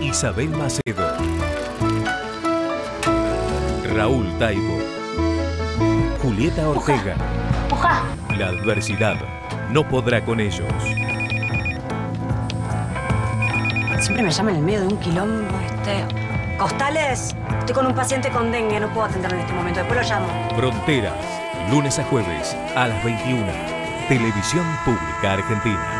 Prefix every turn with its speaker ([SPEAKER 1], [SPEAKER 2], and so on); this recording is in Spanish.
[SPEAKER 1] Isabel Macedo. Raúl Taibo. Julieta Ortega. La adversidad no podrá con ellos.
[SPEAKER 2] Siempre me llaman en el medio de un quilombo, este... Costales, estoy con un paciente con dengue, no puedo atenderlo en este momento, después lo llamo.
[SPEAKER 1] Fronteras, lunes a jueves a las 21. Televisión Pública Argentina.